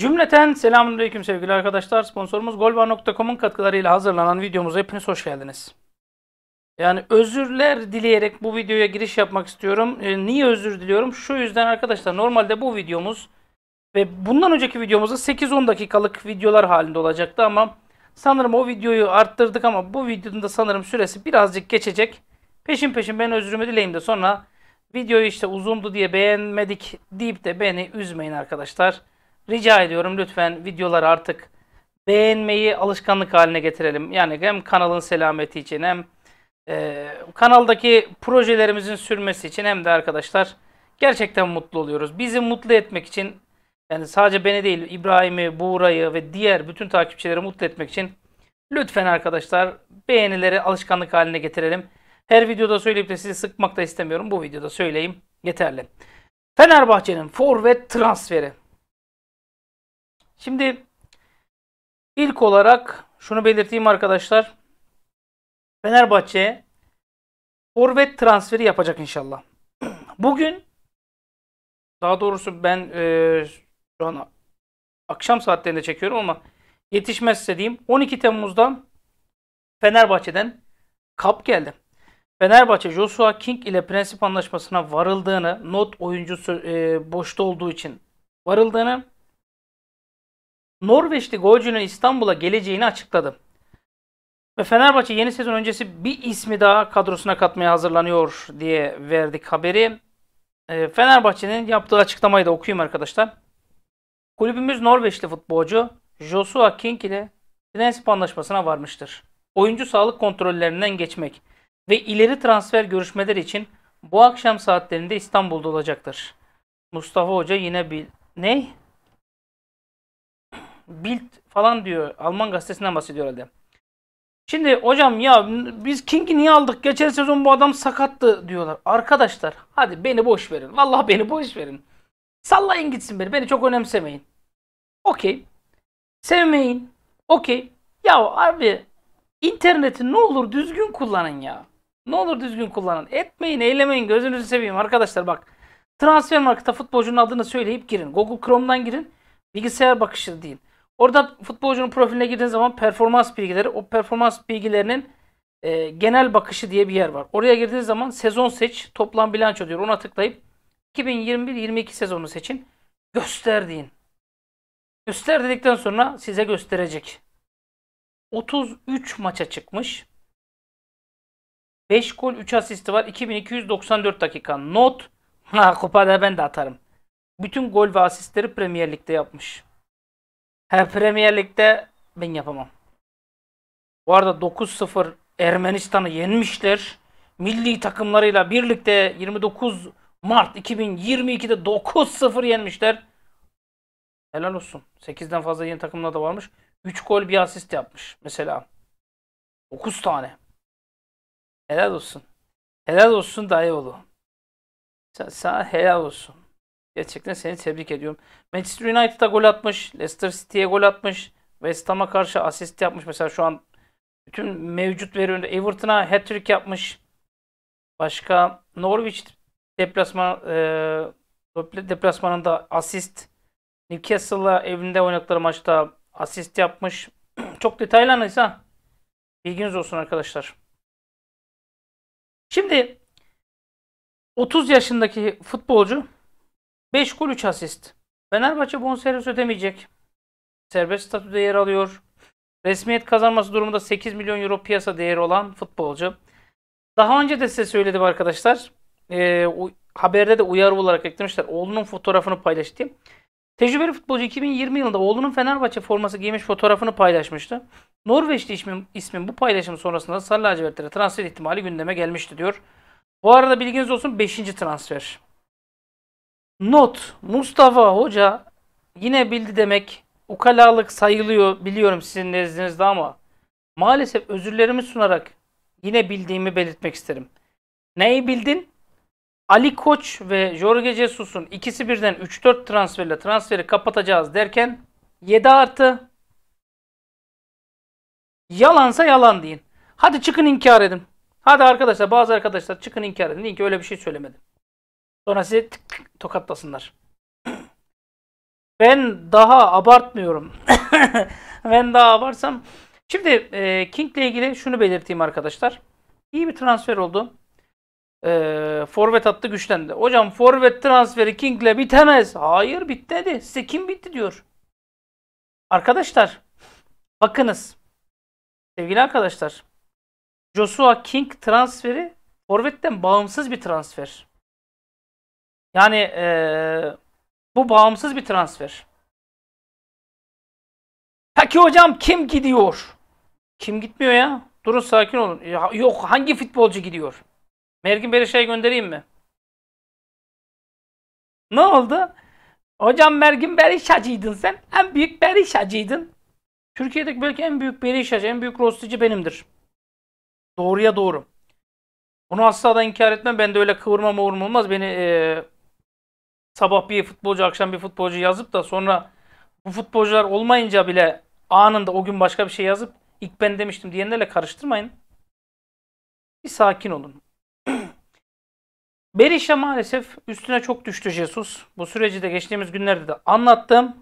Cümleten selamünaleyküm sevgili arkadaşlar. Sponsorumuz golvar.com'un katkılarıyla hazırlanan videomuza hepiniz hoş geldiniz. Yani özürler dileyerek bu videoya giriş yapmak istiyorum. Ee, niye özür diliyorum? Şu yüzden arkadaşlar normalde bu videomuz ve bundan önceki videomuzda 8-10 dakikalık videolar halinde olacaktı ama sanırım o videoyu arttırdık ama bu videonun da sanırım süresi birazcık geçecek. Peşin peşin ben özrümü dileyim de sonra videoyu işte uzundu diye beğenmedik deyip de beni üzmeyin arkadaşlar. Rica ediyorum lütfen videoları artık beğenmeyi alışkanlık haline getirelim. Yani hem kanalın selameti için hem e, kanaldaki projelerimizin sürmesi için hem de arkadaşlar gerçekten mutlu oluyoruz. Bizi mutlu etmek için yani sadece beni değil İbrahim'i, Buğra'yı ve diğer bütün takipçileri mutlu etmek için lütfen arkadaşlar beğenileri alışkanlık haline getirelim. Her videoda söyleyip de sizi sıkmak da istemiyorum. Bu videoda söyleyeyim yeterli. Fenerbahçe'nin forvet transferi. Şimdi ilk olarak şunu belirteyim arkadaşlar. Fenerbahçe forvet transferi yapacak inşallah. Bugün daha doğrusu ben e, şu an akşam saatlerinde çekiyorum ama yetişmezse diyeyim 12 Temmuz'da Fenerbahçe'den kap geldi. Fenerbahçe Joshua King ile prensip anlaşmasına varıldığını, not oyuncusu e, boşta olduğu için varıldığını Norveçli golcünün İstanbul'a geleceğini açıkladı. Ve Fenerbahçe yeni sezon öncesi bir ismi daha kadrosuna katmaya hazırlanıyor diye verdik haberi. E, Fenerbahçe'nin yaptığı açıklamayı da okuyayım arkadaşlar. Kulübümüz Norveçli futbolcu Joshua King ile prensip anlaşmasına varmıştır. Oyuncu sağlık kontrollerinden geçmek ve ileri transfer görüşmeleri için bu akşam saatlerinde İstanbul'da olacaktır. Mustafa Hoca yine bir ne? Bild falan diyor. Alman gazetesinden bahsediyor herhalde. Şimdi hocam ya biz King'i niye aldık? Geçen sezon bu adam sakattı diyorlar. Arkadaşlar hadi beni boş verin. Vallahi beni boş verin. Sallayın gitsin beni. Beni çok önemsemeyin. Okey. Sevmeyin. Okey. Ya abi interneti ne olur düzgün kullanın ya. Ne olur düzgün kullanın. Etmeyin, eylemeyin. Gözünüzü seveyim arkadaşlar bak. Transfer markete futbolcunun adını söyleyip girin. Google Chrome'dan girin. Bilgisayar bakışı değil. Orada futbolcunun profiline girdiğiniz zaman performans bilgileri, o performans bilgilerinin e, genel bakışı diye bir yer var. Oraya girdiğiniz zaman sezon seç, toplam bilanço diyor. Ona tıklayıp 2021-22 sezonu seçin. Göster deyin. Göster dedikten sonra size gösterecek. 33 maça çıkmış. 5 gol 3 asisti var. 2294 dakika. Not. Ha kupada ben de atarım. Bütün gol ve asistleri Premier Lig'de yapmış. Her Premier Lig'de ben yapamam. Bu arada 9-0 Ermenistan'ı yenmişler. Milli takımlarıyla birlikte 29 Mart 2022'de 9-0 yenmişler. Helal olsun. 8'den fazla yeni takımlar da varmış. 3 gol bir asist yapmış mesela. 9 tane. Helal olsun. Helal olsun dayıoğlu. Sana, sana helal olsun. Gerçekten seni tebrik ediyorum. Manchester United'a gol atmış. Leicester City'ye gol atmış. West Ham'a karşı asist yapmış. Mesela şu an bütün mevcut veriyorunda Everton'a hat-trick yapmış. Başka Norwich deplasman e, deplasmanında asist. Newcastle'la evinde oynadıkları maçta asist yapmış. Çok detaylı analiz Bilginiz olsun arkadaşlar. Şimdi 30 yaşındaki futbolcu 5 gol 3 asist. Fenerbahçe bonservis ödemeyecek. Serbest statüde yer alıyor. Resmiyet kazanması durumunda 8 milyon euro piyasa değeri olan futbolcu. Daha önce de size söyledim arkadaşlar. Ee, haberde de uyarı olarak eklemişler. Oğlunun fotoğrafını paylaştı. Tecrübeli futbolcu 2020 yılında oğlunun Fenerbahçe forması giymiş fotoğrafını paylaşmıştı. Norveçli ismin, ismin bu paylaşım sonrasında Sarı lacivertlere transfer ihtimali gündeme gelmişti diyor. Bu arada bilginiz olsun 5. transfer. Not Mustafa Hoca yine bildi demek ukalalık sayılıyor biliyorum sizin nezdinizde ama maalesef özürlerimi sunarak yine bildiğimi belirtmek isterim. Neyi bildin? Ali Koç ve Jorge Jesus'un ikisi birden 3-4 transferle transferi kapatacağız derken 7 artı yalansa yalan deyin. Hadi çıkın inkar edin. Hadi arkadaşlar bazı arkadaşlar çıkın inkar edin. Deyin ki öyle bir şey söylemedim. Sonra sizi tık tık tokatlasınlar. Ben daha abartmıyorum. ben daha abartsam. Şimdi e, King ile ilgili şunu belirteyim arkadaşlar. İyi bir transfer oldu. E, forvet attı güçlendi. Hocam forvet transferi King ile bitemez. Hayır bitmedi. Size kim bitti diyor. Arkadaşlar bakınız. Sevgili arkadaşlar. Joshua King transferi forvetten bağımsız bir transfer. Yani e, bu bağımsız bir transfer. Peki hocam kim gidiyor? Kim gitmiyor ya? Durun sakin olun. Ya, yok hangi futbolcu gidiyor? Mergin Berişa'yı göndereyim mi? Ne oldu? Hocam Mergin Berişacıydın sen. En büyük Berişacıydın. Türkiye'deki belki en büyük Berişacı, en büyük rostici benimdir. Doğruya doğru. Bunu asla da inkar etmem. Ben de öyle kıvırma mıvırma olmaz. Beni e, sabah bir futbolcu, akşam bir futbolcu yazıp da sonra bu futbolcular olmayınca bile anında o gün başka bir şey yazıp ilk ben demiştim diyenlerle karıştırmayın. Bir sakin olun. Berisha maalesef üstüne çok düştü Jesus. Bu süreci de geçtiğimiz günlerde de anlattım.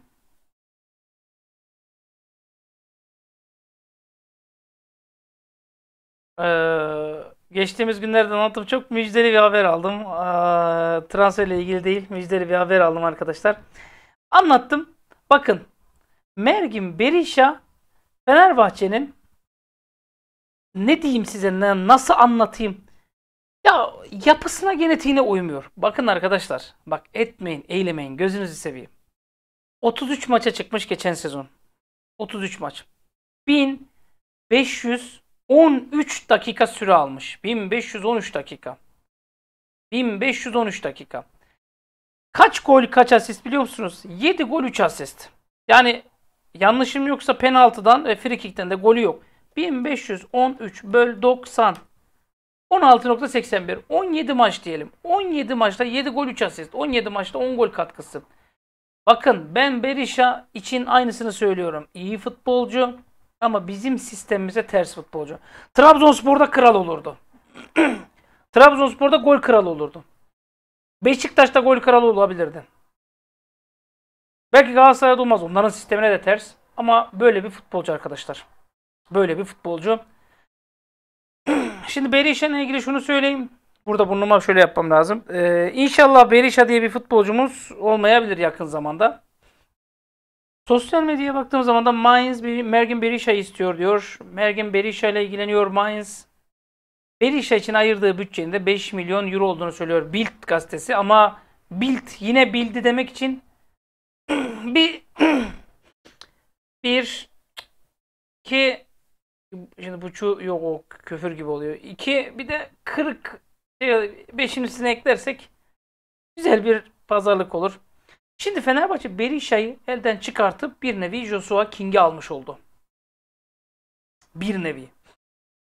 Ee, geçtiğimiz günlerde anlattım. Çok müjdeli bir haber aldım. Ee, transferle ilgili değil. Müjdeli bir haber aldım arkadaşlar. Anlattım. Bakın. Mergin Berisha Fenerbahçe'nin ne diyeyim size nasıl anlatayım? Ya yapısına genetiğine uymuyor. Bakın arkadaşlar. Bak etmeyin, eylemeyin. Gözünüzü seveyim. 33 maça çıkmış geçen sezon. 33 maç. 1513 dakika süre almış. 1513 dakika. 1513 dakika. Kaç gol kaç asist biliyor musunuz? 7 gol 3 asist. Yani yanlışım yoksa penaltıdan ve frikikten de golü yok. 1513 böl 90. 16.81. 17 maç diyelim. 17 maçta 7 gol 3 asist. 17 maçta 10 gol katkısı. Bakın ben Berisha için aynısını söylüyorum. İyi futbolcu ama bizim sistemimize ters futbolcu. Trabzonspor'da kral olurdu. Trabzonspor'da gol kralı olurdu. Beşiktaş'ta gol kralı olabilirdi. Belki Galatasaray'da olmaz. Onların sistemine de ters. Ama böyle bir futbolcu arkadaşlar. Böyle bir futbolcu. Şimdi Berisha'yla ilgili şunu söyleyeyim. Burada burnuma şöyle yapmam lazım. Ee, inşallah Berisha diye bir futbolcumuz olmayabilir yakın zamanda. Sosyal medyaya baktığım zaman da Mainz Mergin Berisha istiyor diyor. Mergin Berisha ile ilgileniyor Mainz. Berisha için ayırdığı bütçenin de 5 milyon euro olduğunu söylüyor Bild gazetesi ama Bild yine bildi demek için bir bir iki şimdi buçu yok o küfür gibi oluyor. İki bir de 40 şey, beşin üstüne eklersek güzel bir pazarlık olur. Şimdi Fenerbahçe Berisha'yı elden çıkartıp bir nevi Joshua King'i almış oldu. Bir nevi.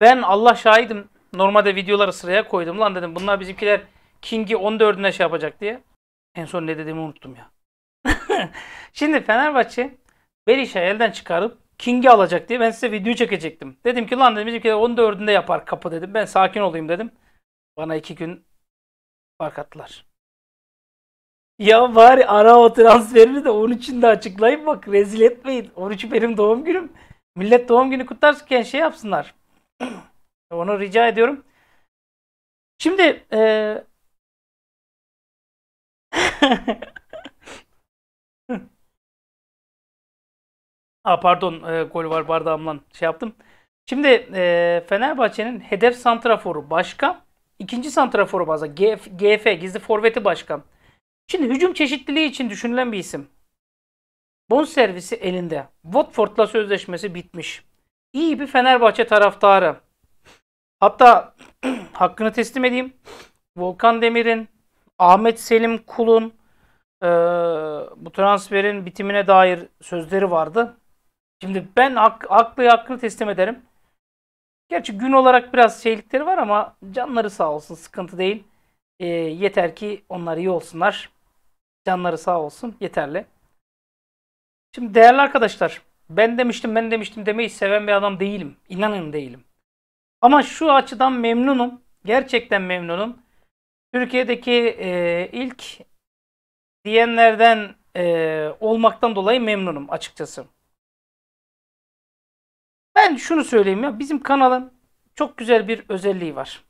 Ben Allah şahidim normalde videoları sıraya koydum lan dedim bunlar bizimkiler King'i 14'üne şey yapacak diye. En son ne dediğimi unuttum ya. Şimdi Fenerbahçe Berisha'yı elden çıkarıp King'i alacak diye ben size video çekecektim. Dedim ki lan dedim bizimkiler 14'ünde yapar kapı dedim. Ben sakin olayım dedim. Bana iki gün fark attılar. Ya bari ara o transferini de 13'ünde açıklayın bak rezil etmeyin. 13'ü benim doğum günüm. Millet doğum günü kutlarken şey yapsınlar. Onu rica ediyorum. Şimdi eee Aa, pardon e, gol var bardağımla şey yaptım. Şimdi e, Fenerbahçe'nin hedef santraforu başka. ikinci santraforu bazen GF, GF gizli forveti başka. Şimdi hücum çeşitliliği için düşünülen bir isim. Bonservisi elinde. Watford'la sözleşmesi bitmiş. İyi bir Fenerbahçe taraftarı. Hatta hakkını teslim edeyim. Volkan Demir'in, Ahmet Selim Kul'un e, bu transferin bitimine dair sözleri vardı. Şimdi ben hak, hakkını teslim ederim. Gerçi gün olarak biraz şeylikleri var ama canları sağ olsun sıkıntı değil. E, yeter ki onlar iyi olsunlar. Canları sağ olsun yeterli. Şimdi değerli arkadaşlar ben demiştim ben demiştim demeyi seven bir adam değilim. İnanın değilim. Ama şu açıdan memnunum. Gerçekten memnunum. Türkiye'deki e, ilk diyenlerden e, olmaktan dolayı memnunum açıkçası. Ben şunu söyleyeyim ya bizim kanalın çok güzel bir özelliği var.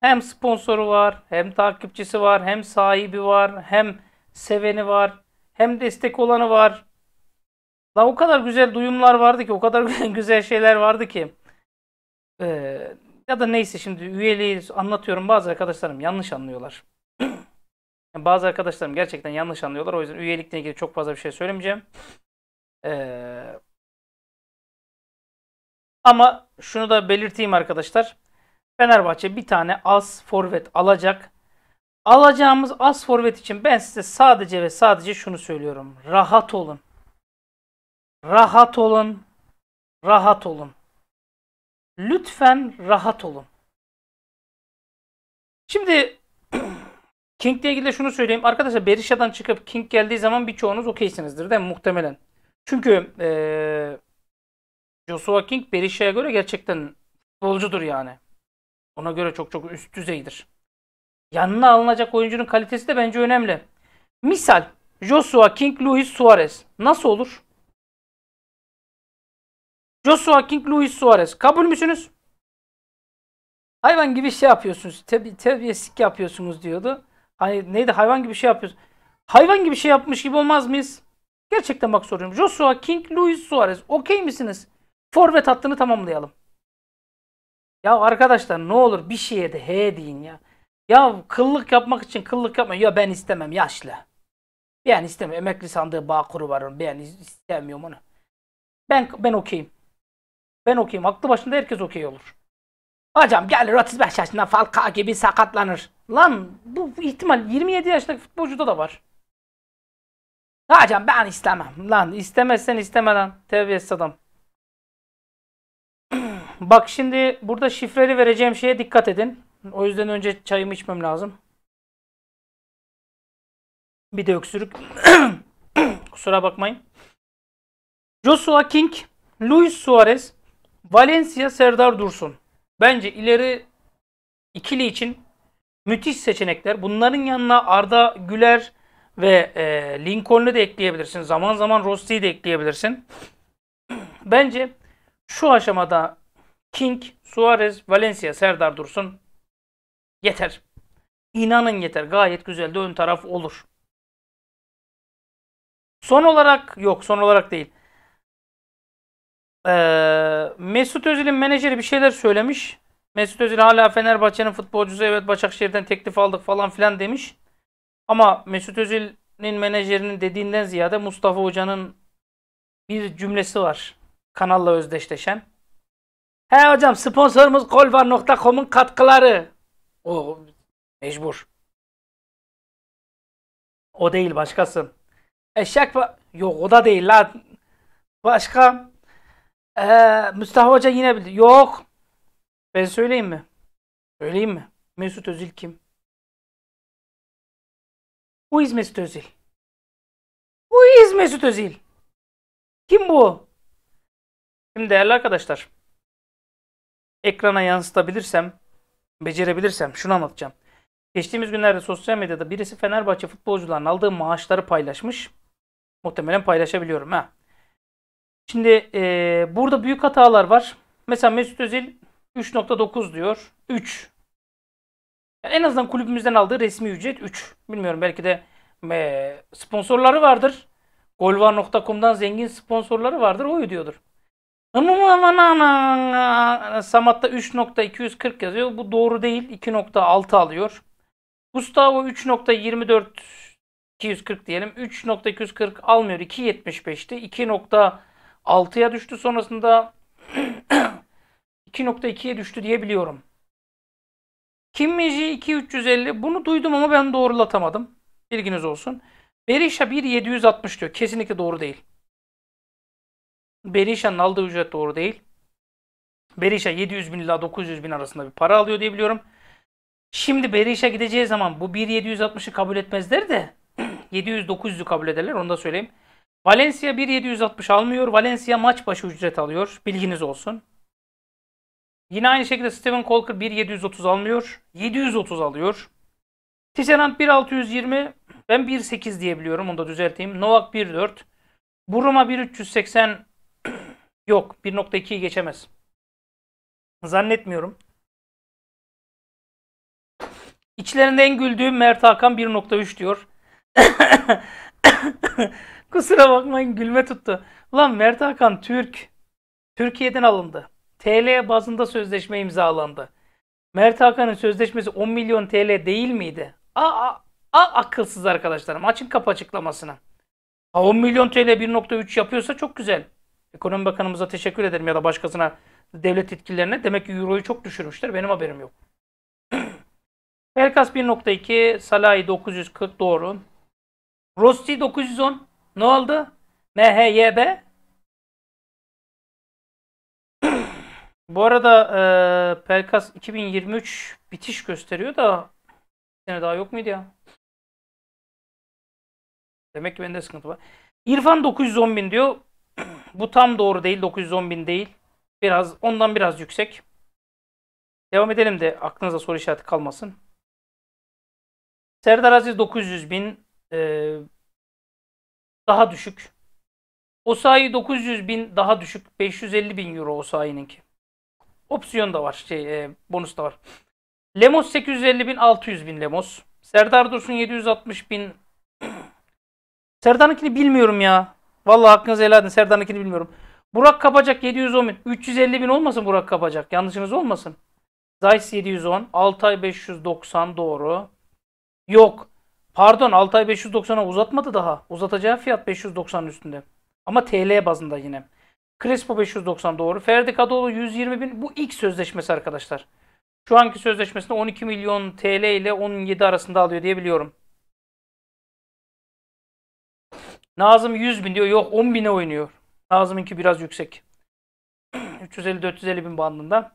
Hem sponsoru var, hem takipçisi var, hem sahibi var, hem seveni var, hem destek olanı var. La o kadar güzel duyumlar vardı ki, o kadar güzel şeyler vardı ki. Ee, ya da neyse şimdi üyeliği anlatıyorum. Bazı arkadaşlarım yanlış anlıyorlar. Bazı arkadaşlarım gerçekten yanlış anlıyorlar. O yüzden üyelikle ilgili çok fazla bir şey söylemeyeceğim. Ee, ama şunu da belirteyim arkadaşlar. Fenerbahçe bir tane az forvet alacak. Alacağımız az forvet için ben size sadece ve sadece şunu söylüyorum. Rahat olun. Rahat olun. Rahat olun. Lütfen rahat olun. Şimdi King ile ilgili şunu söyleyeyim. Arkadaşlar Berisha'dan çıkıp King geldiği zaman birçoğunuz okeysinizdir değil mi? Muhtemelen. Çünkü ee, Joshua King Berisha'ya göre gerçekten futbolcudur yani. Ona göre çok çok üst düzeydir. Yanına alınacak oyuncunun kalitesi de bence önemli. Misal Joshua King, Luis Suarez. Nasıl olur? Joshua King, Luis Suarez. Kabul müsünüz? Hayvan gibi şey yapıyorsunuz. Tebi, terbiyesizlik yapıyorsunuz diyordu. Hani neydi hayvan gibi şey yapıyorsun. Hayvan gibi şey yapmış gibi olmaz mıyız? Gerçekten bak soruyorum. Joshua King, Luis Suarez. Okey misiniz? Forvet hattını tamamlayalım. Ya arkadaşlar ne olur bir şeye de he deyin ya. Ya kıllık yapmak için kıllık yapma. Ya ben istemem yaşlı. Ben istemem. Emekli sandığı bağ kuru var. Ben istemiyorum onu. Ben ben okeyim. Ben okeyim. Aklı başında herkes okey olur. Hocam gelir 35 yaşında Falcao gibi sakatlanır. Lan bu ihtimal 27 yaşındaki futbolcuda da var. Hocam ben istemem. Lan istemezsen isteme lan. Terbiyesiz adam. Bak şimdi burada şifreli vereceğim şeye dikkat edin. O yüzden önce çayımı içmem lazım. Bir de öksürük. Kusura bakmayın. Joshua King, Luis Suarez, Valencia, Serdar Dursun. Bence ileri ikili için müthiş seçenekler. Bunların yanına Arda Güler ve e, Lincoln'u da ekleyebilirsin. Zaman zaman Rossi'yi de ekleyebilirsin. Bence şu aşamada King, Suarez, Valencia, Serdar Dursun yeter. İnanın yeter. Gayet güzel de ön taraf olur. Son olarak yok son olarak değil. Ee, Mesut Özil'in menajeri bir şeyler söylemiş. Mesut Özil hala Fenerbahçe'nin futbolcusu evet Başakşehir'den teklif aldık falan filan demiş. Ama Mesut Özil'in menajerinin dediğinden ziyade Mustafa Hoca'nın bir cümlesi var. Kanalla özdeşleşen. He hocam sponsorumuz golvar.com'un katkıları. O mecbur. O değil başkası. Eşek yok o da değil lan. Başka ee, Mustafa Hoca yine bildi. Yok. Ben söyleyeyim mi? Söyleyeyim mi? Mesut Özil kim? Who is Mesut Özil? Who is Mesut Özil? Kim bu? Şimdi değerli arkadaşlar ekrana yansıtabilirsem, becerebilirsem şunu anlatacağım. Geçtiğimiz günlerde sosyal medyada birisi Fenerbahçe futbolcularının aldığı maaşları paylaşmış. Muhtemelen paylaşabiliyorum ha. Şimdi e, burada büyük hatalar var. Mesela Mesut Özil 3.9 diyor. 3. Yani en azından kulübümüzden aldığı resmi ücret 3. Bilmiyorum belki de e, sponsorları vardır. Golvar.com'dan zengin sponsorları vardır. O ödüyordur. Samat'ta 3.240 yazıyor. Bu doğru değil. 2.6 alıyor. Gustavo 3.24 240 diyelim. 3.240 almıyor. 2.75'ti. 2.6'ya düştü. Sonrasında 2.2'ye düştü diye biliyorum. Kim Meji 2350 bunu duydum ama ben doğrulatamadım. Bilginiz olsun. Berisha 1760 diyor. Kesinlikle doğru değil. Berisha'nın aldığı ücret doğru değil. Berisha 700 bin ila 900 bin arasında bir para alıyor diye biliyorum. Şimdi Berisha gideceği zaman bu 1.760'ı kabul etmezler de 700-900'ü kabul ederler onu da söyleyeyim. Valencia 1.760 almıyor. Valencia maç başı ücret alıyor. Bilginiz olsun. Yine aynı şekilde Steven Colker 1.730 almıyor. 730 alıyor. Tisserand 1.620 Ben 1.8 diye biliyorum. Onu da düzelteyim. Novak 1.4. Buruma 1.380 yok. 1.2'yi geçemez. Zannetmiyorum. İçlerinde en güldüğüm Mert Hakan 1.3 diyor. Kusura bakmayın gülme tuttu. Ulan Mert Hakan Türk. Türkiye'den alındı. TL bazında sözleşme imzalandı. Mert Hakan'ın sözleşmesi 10 milyon TL değil miydi? A, a, a akılsız arkadaşlarım. Açın kapı açıklamasını. Ha, 10 milyon TL 1.3 yapıyorsa çok güzel. Ekonomi Bakanımıza teşekkür ederim ya da başkasına devlet yetkililerine. Demek ki Euro'yu çok düşürmüşler. Benim haberim yok. Pelkas 1.2, Salahi 940 doğru. Rosti 910. Ne oldu? MHYB. Bu arada e, Pelkas 2023 bitiş gösteriyor da bir sene daha yok muydu ya? Demek ki bende sıkıntı var. İrfan 910 bin diyor. Bu tam doğru değil. 910 bin değil. Biraz ondan biraz yüksek. Devam edelim de aklınıza soru işareti kalmasın. Serdar Aziz 900 bin e, daha düşük. Osayi 900 bin daha düşük. 550 bin euro Osayi'ninki. Opsiyon da var. Şey, e, bonus da var. Lemos 850 bin 600 bin Lemos. Serdar Dursun 760 bin. Serdar'ınkini bilmiyorum ya. Vallahi hakkınızı helal edin. Serdar'ınkini bilmiyorum. Burak Kapacak 710 bin. 350 bin olmasın Burak Kapacak. Yanlışınız olmasın. Zeiss 710. Altay 590 doğru. Yok. Pardon Altay 590'a uzatmadı daha. Uzatacağı fiyat 590'ın üstünde. Ama TL bazında yine. Crespo 590 doğru. Ferdi Kadıoğlu 120 bin. Bu ilk sözleşmesi arkadaşlar. Şu anki sözleşmesinde 12 milyon TL ile 17 arasında alıyor diye biliyorum. Nazım 100 bin diyor. Yok 10 bine oynuyor. Nazım'ınki biraz yüksek. 350-450 bin bandında.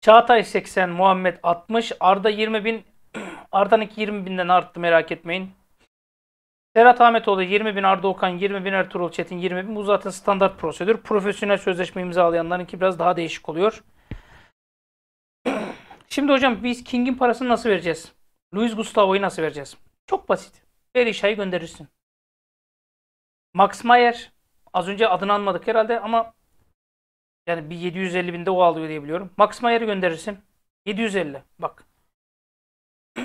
Çağatay 80, Muhammed 60, Arda 20 bin. Arda'nınki 20 binden arttı merak etmeyin. Serhat Ahmetoğlu 20 bin, Arda Okan 20 bin, Ertuğrul Çetin 20 bin. Bu zaten standart prosedür. Profesyonel sözleşme imzalayanlarınki biraz daha değişik oluyor. Şimdi hocam biz King'in parasını nasıl vereceğiz? Luis Gustavo'yu nasıl vereceğiz? Çok basit. Berisha'yı gönderirsin. Max Mayer az önce adını anmadık herhalde ama yani bir 750 binde o alıyor diye biliyorum. Max Mayer'i gönderirsin. 750. Bak.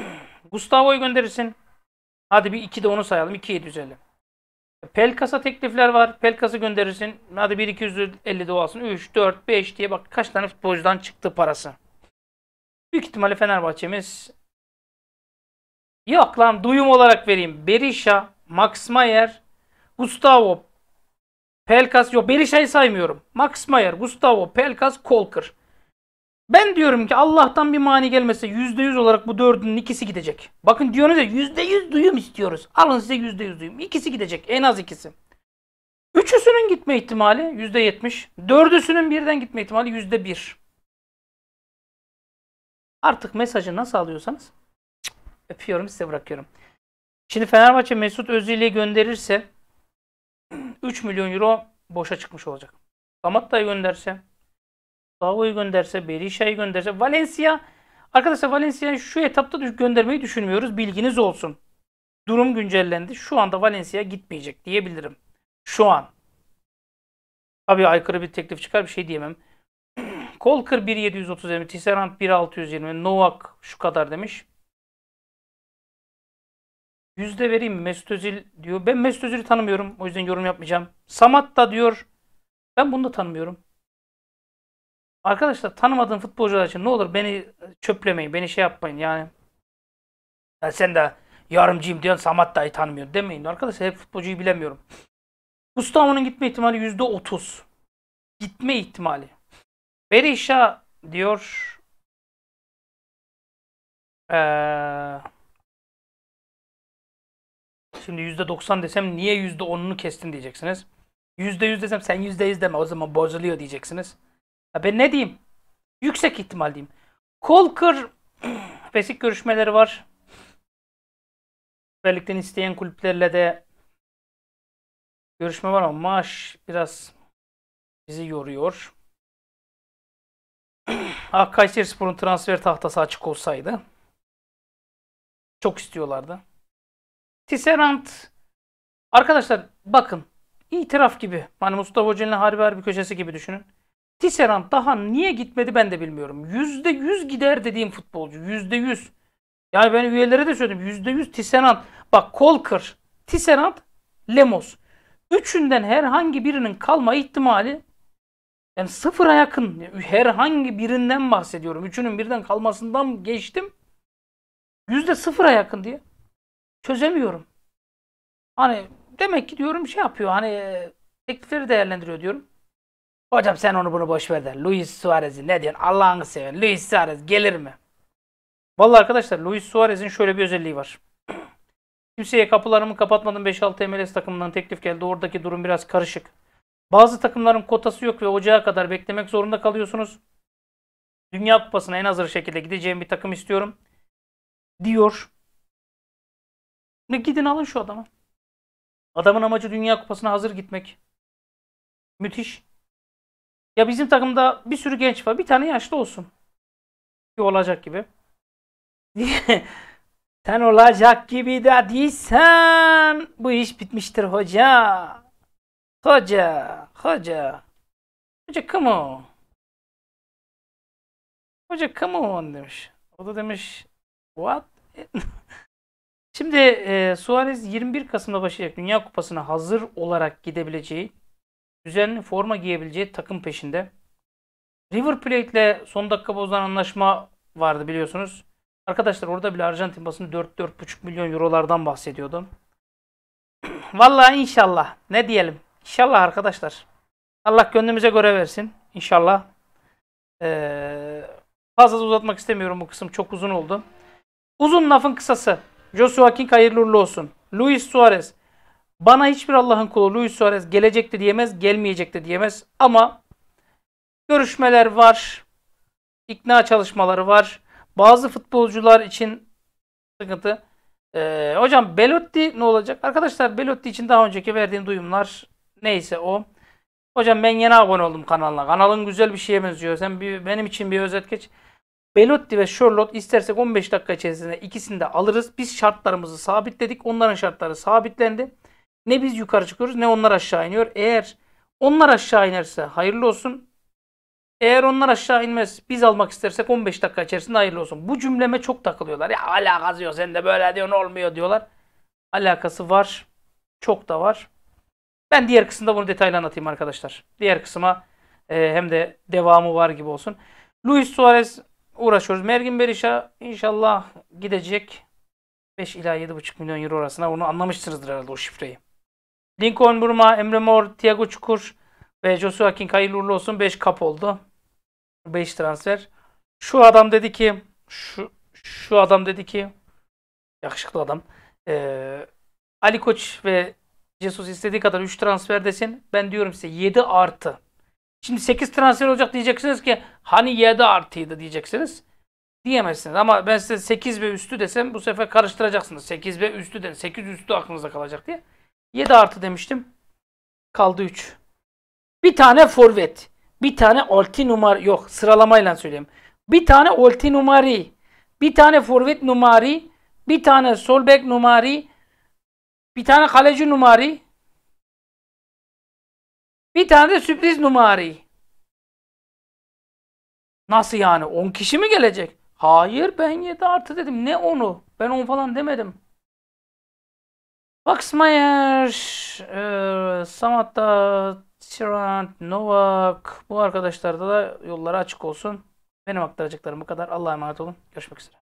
Gustavo'yu gönderirsin. Hadi bir 2 de onu sayalım. 2 750. Pelkas'a teklifler var. Pelkas'ı gönderirsin. Hadi 1 250 de o alsın. 3 4 5 diye bak kaç tane futbolcudan çıktı parası. Büyük ihtimalle Fenerbahçe'miz Yok lan duyum olarak vereyim. Berisha, Max Mayer, Gustavo, Pelkas yok Berisha'yı saymıyorum. Max Mayer, Gustavo, Pelkas, Kolker. Ben diyorum ki Allah'tan bir mani gelmese %100 olarak bu dördünün ikisi gidecek. Bakın diyorsunuz ya %100 duyum istiyoruz. Alın size %100 duyum. İkisi gidecek. En az ikisi. Üçüsünün gitme ihtimali %70. Dördüsünün birden gitme ihtimali %1. Artık mesajı nasıl alıyorsanız öpüyorum size bırakıyorum. Şimdi Fenerbahçe Mesut Özil'i gönderirse 3 milyon euro boşa çıkmış olacak. Samatta'yı gönderse Savo'yu gönderse, Berisha'yı gönderse, Valencia arkadaşlar Valencia'yı şu etapta göndermeyi düşünmüyoruz. Bilginiz olsun. Durum güncellendi. Şu anda Valencia gitmeyecek diyebilirim. Şu an. Tabii aykırı bir teklif çıkar bir şey diyemem. Kolkır 1.730 Tisserand 1.620 Novak şu kadar demiş. Yüzde vereyim? Mesut Özil diyor. Ben Mesut Özil'i tanımıyorum. O yüzden yorum yapmayacağım. Samat da diyor. Ben bunu da tanımıyorum. Arkadaşlar tanımadığım futbolcular için ne olur beni çöplemeyin. Beni şey yapmayın yani. Ya sen de yarımcıyım diyorsun Samat dahi tanımıyor demeyin. Arkadaşlar hep futbolcuyu bilemiyorum. Gustavo'nun gitme ihtimali %30. Gitme ihtimali. Berisha diyor. Ee, şimdi %90 desem niye %10'unu kestin diyeceksiniz. %100 desem sen %100 deme o zaman bozuluyor diyeceksiniz. Ya ben ne diyeyim? Yüksek ihtimal diyeyim. Kolkır Vesik görüşmeleri var. Birlikten isteyen kulüplerle de görüşme var ama maaş biraz bizi yoruyor. Ah Kayseri Spor'un transfer tahtası açık olsaydı çok istiyorlardı. Tisserand arkadaşlar bakın itiraf gibi. Hani Mustafa Hoca'nın harbi harbi köşesi gibi düşünün. Tisserand daha niye gitmedi ben de bilmiyorum. Yüzde yüz gider dediğim futbolcu. Yüzde yüz. Yani ben üyelere de söyledim. Yüzde yüz Tisserand. Bak Kolkır, Tisserand, Lemos. Üçünden herhangi birinin kalma ihtimali yani sıfıra yakın. Herhangi birinden bahsediyorum. Üçünün birden kalmasından geçtim. Yüzde sıfıra yakın diye. Çözemiyorum. Hani demek ki diyorum şey yapıyor. Hani teklifleri değerlendiriyor diyorum. Hocam sen onu bunu boş ver de. Luis Suarez'i ne diyorsun? Allah'ını seven. Luis Suarez gelir mi? Vallahi arkadaşlar Luis Suarez'in şöyle bir özelliği var. Kimseye kapılarımı kapatmadım. 5-6 MLS takımından teklif geldi. Oradaki durum biraz karışık. Bazı takımların kotası yok ve ocağa kadar beklemek zorunda kalıyorsunuz. Dünya Kupası'na en hazır şekilde gideceğim bir takım istiyorum. Diyor. Ne gidin alın şu adamı. Adamın amacı Dünya Kupası'na hazır gitmek. Müthiş. Ya bizim takımda bir sürü genç var. Bir tane yaşlı olsun. Bir olacak gibi. Sen olacak gibi de değilsen bu iş bitmiştir hoca. Hoca, hoca. Hoca come on. Hoca come on demiş. O da demiş what? Şimdi e, Suarez 21 Kasım'da başlayacak Dünya Kupası'na hazır olarak gidebileceği, düzenli forma giyebileceği takım peşinde. River Plate ile son dakika bozulan anlaşma vardı biliyorsunuz. Arkadaşlar orada bile Arjantin basını 4-4,5 milyon eurolardan bahsediyordu. Vallahi inşallah. Ne diyelim? İnşallah arkadaşlar. Allah gönlümüze göre versin. İnşallah. Ee, fazla uzatmak istemiyorum bu kısım. Çok uzun oldu. Uzun lafın kısası. Joshua King hayırlı uğurlu olsun. Luis Suarez. Bana hiçbir Allah'ın kulu Luis Suarez gelecekti diyemez, gelmeyecekti diyemez. Ama görüşmeler var. İkna çalışmaları var. Bazı futbolcular için sıkıntı. Ee, hocam Belotti ne olacak? Arkadaşlar Belotti için daha önceki verdiğim duyumlar neyse o. Hocam ben yeni abone oldum kanalına. Kanalın güzel bir şeye benziyor. Sen bir, benim için bir özet geç. Belotti ve Charlotte istersek 15 dakika içerisinde ikisini de alırız. Biz şartlarımızı sabitledik. Onların şartları sabitlendi. Ne biz yukarı çıkıyoruz ne onlar aşağı iniyor. Eğer onlar aşağı inerse hayırlı olsun. Eğer onlar aşağı inmez biz almak istersek 15 dakika içerisinde hayırlı olsun. Bu cümleme çok takılıyorlar. Ya alakası yok sen de böyle diyorsun olmuyor diyorlar. Alakası var. Çok da var. Ben diğer kısımda bunu detaylı anlatayım arkadaşlar. Diğer kısma e, hem de devamı var gibi olsun. Luis Suarez uğraşıyoruz. Mergin Berisha inşallah gidecek. 5 ila 7,5 milyon euro arasında. Onu anlamışsınızdır herhalde o şifreyi. Lincoln Burma, Emre Mor, Thiago Çukur ve Joshua King hayırlı uğurlu olsun. 5 kap oldu. 5 transfer. Şu adam dedi ki şu şu adam dedi ki yakışıklı adam. Ee, Ali Koç ve Jesus istediği kadar 3 transfer desin. Ben diyorum size 7 artı. Şimdi 8 transfer olacak diyeceksiniz ki hani 7 artıydı diyeceksiniz. Diyemezsiniz ama ben size 8 ve üstü desem bu sefer karıştıracaksınız. 8 ve üstü de 8 üstü aklınıza kalacak diye. 7 artı demiştim. Kaldı 3. Bir tane forvet. Bir tane ulti numara yok sıralamayla söyleyeyim. Bir tane ulti numari. Bir tane forvet numari. Bir tane sol bek numari. Bir tane kaleci numari. Bir tane de sürpriz numari. Nasıl yani? 10 kişi mi gelecek? Hayır ben 7 artı dedim. Ne onu? Ben 10 falan demedim. Baxmeyer, e, Samatta, Tirant, Novak bu arkadaşlarda da yolları açık olsun. Benim aktaracaklarım bu kadar. Allah'a emanet olun. Görüşmek üzere.